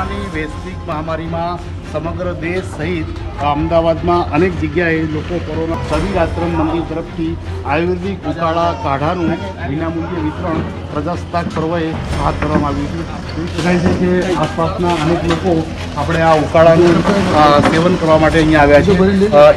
કોરોનાની વૈશ્વિક મહામારીમાં સમગ્ર દેશ સહિત અમદાવાદમાં અનેક જગ્યાએ લોકો કોરોના શરીર આશ્રમ મંદિર તરફથી આયુર્વેદિક ઉકાળા કાઢાનું વિનામૂલ્ય વિતરણ પ્રજાસત્તાક પર્વએ હાથ ધરવામાં આવ્યું છે. જોઈ છે કે આસપાસના અનેક લોકો આપણે આ ઉકાળાનું સેવન કરવા માટે અહીંયા આવ્યા છે.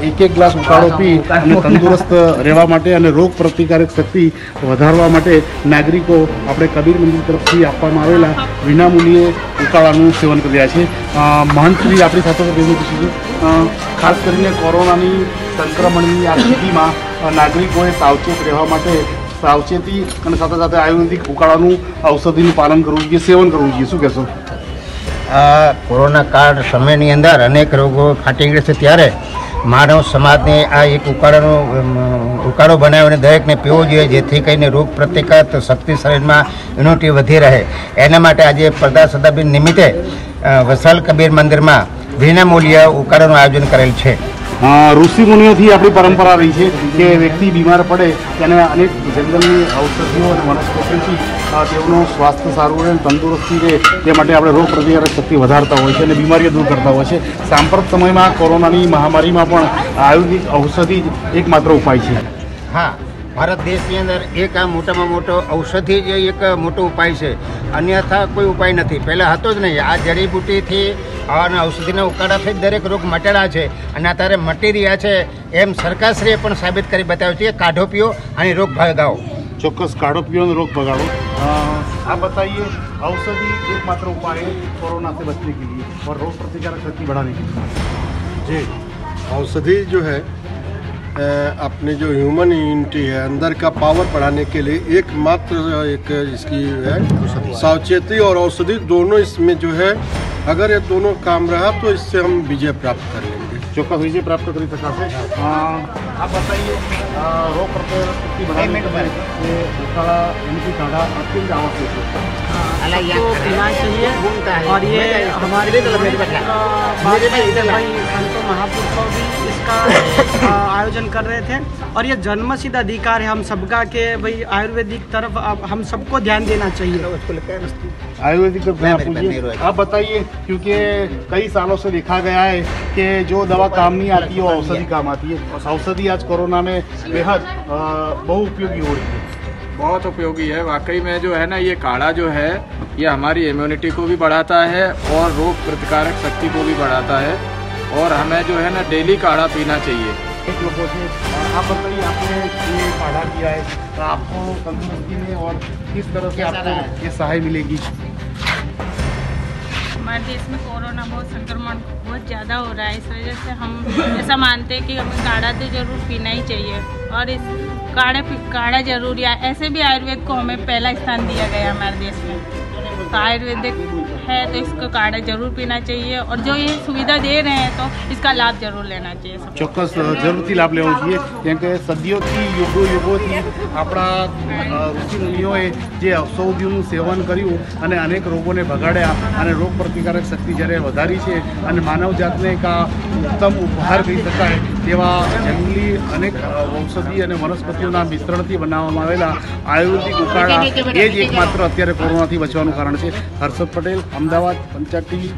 એક એક ગ્લાસ ઉકાળો પી અને તંદુરસ્ત રહેવા માટે અને રોગ પ્રતિકારક શક્તિ વધારવા માટે નાગરિકો આપણે કબીર મંદિર તરફથી આપવામાં આવેલા વિનામૂલ્યે ઉકાળાનું સેવન કરી રહ્યા છે. અ, મહંતશ્રી આપણી સાથે છું અ, ખાસ કરીને કોરોનાની સંક્રમણની આ સ્થિતિમાં નાગરિકોએ સાવચેત રહેવા માટે સાવચેતી અને સાથે સાથે આયુર્વેદિક ઉકાળાનું ઔષધિનું પાલન કરવું જોઈએ, સેવન કરવું જોઈએ. શું કહેશો? આ કોરોના કાળ સમયની અંદર અનેક રોગો ફાટી ગયા છે. ત્યારે માનવ સમાજને આ એક ઉકાળાનો ઉકાળો બનાવીને દરેકને પીવો જોઈએ, જેથી કરીને રોગ પ્રતિકાર શક્તિ શરીરમાં ઇમ્યુનિટી વધી રહે. એના માટે આજે પ્રદા સદાબી નિમિત્તે વસાલ કબીર મંદિરમાં વિનામૂલ્ય ઉકાળાનું આયોજન કરેલ છે. ઋષિ મુનિઓથી આપણી પરંપરા રહી છે કે વ્યક્તિ બીમાર પડે તેને અનેક જંગલની ઔષધિઓ અને વનસ્પતિથી તેઓનું સ્વાસ્થ્ય સારું રહે તંદુરસ્તી રહે તે માટે આપણે રોગ પ્રતિકારક શક્તિ વધારતા હોય છે અને બીમારીઓ દૂર કરતા હોય છે સાંપ્રત સમયમાં કોરોનાની મહામારીમાં પણ આયુર્વેદિક ઔષધિ જ એકમાત્ર ઉપાય છે. હા ભારત દેશની અંદર એક આ મોટામાં મોટો ઔષધિ જ એક મોટો ઉપાય છે. અન્યથા કોઈ ઉપાય નથી. પહેલાં હતો જ નહીં. આ જડીબુટીથી અને ઔષધિના ઉકાળાથી જ દરેક રોગ મટેલા છે અને અત્યારે મટી રહ્યા છે એમ સરકારશ્રીએ પણ સાબિત કરી બતાવ્યું છે કે કાઢો પીઓ અને રોગ ભગાવો ચોક્કસ કાઢો પીવાનો રોગ ભગાડો अ, आप बताइए औषधि एकमात्र उपाय है कोरोना से बचने के लिए और रोग प्रतिकारक शक्ति बढ़ाने के लिए जी औषधि जो है अ, अपने जो ह्यूमन इम्यूनिटी है अंदर का पावर बढ़ाने के लिए एकमात्र एक इसकी है सावचेती और औषधि दोनों इसमें जो है अगर ये दोनों काम रहा तो इससे हम विजय प्राप्त कर लेंगे। चौका विजय प्राप्त करी तो सका से हाँ। आप बताइए रोग तो अत्यंत आवश्यक है। और ये हमारे लिए तो महापुरुषों भी इसका आयोजन कर रहे थे। और ये जन्मसिद्ध अधिकार है हम सबका के भाई आयुर्वेदिक तरफ़ अब हम सबको ध्यान देना चाहिए। आयुर्वेदिक तरफ़ आप बताइए क्योंकि कई सालों से देखा गया है कि जो दवा काम नहीं आती है वो औषधि काम आती है। औषधि आज कोरोना में बेहद बहु उपयोगी हो रही है। बहुत उपयोगी है। वाकई में जो है ना ये काढ़ा जो है ये हमारी इम्यूनिटी को भी बढ़ाता है और रोग प्रतिकारक शक्ति को भी बढ़ाता है। और हमें जो है ना डेली काढ़ा पीना चाहिए। एक लोगों से आप बताइए आपने ये काढ़ा किया है तो आपको तंदुरुस्ती में और किस तरह से आपको ये सहाय मिलेगी? हमारे देश में कोरोना बहुत संक्रमण बहुत ज़्यादा हो रहा है इस वजह से हम ऐसा मानते हैं कि हमें काढ़ा तो ज़रूर पीना ही चाहिए। और इस काढ़ा काढ़ा ज़रूर या ऐसे भी आयुर्वेद को हमें पहला स्थान दिया गया हमारे देश में। तो आयुर्वेदिक है तो इसको काढ़ा जरूर पीना चाहिए और जो ये सुविधा दे रहे हैं तो इसका लाभ जरूर लेना चाहिए सब ચોક્કસ જરૂરથી લાભ લેવો જોઈએ કેમ કે સદીઓથી યુગો યુગોથી આપણા અ, ઋષિમુનિઓએ જે ઔષધિઓનું સેવન કર્યું અને અનેક રોગોને ભગાડ્યા અને રોગ પ્રતિકારક શક્તિ જ્યારે વધારી છે અને માનવ જાતને એક આ ઉત્તમ ઉપહાર કહી શકાય તેવા જંગલી અનેક ઔષધિ અને વનસ્પતિઓના મિશ્રણથી બનાવવામાં આવેલા આયુર્વેદિક ઉકાળા એ જ એકમાત્ર અત્યારે કોરોનાથી બચવાનું કારણ છે. હર્ષદ પટેલ, અમદાવાદ, પંચાયત ટીવી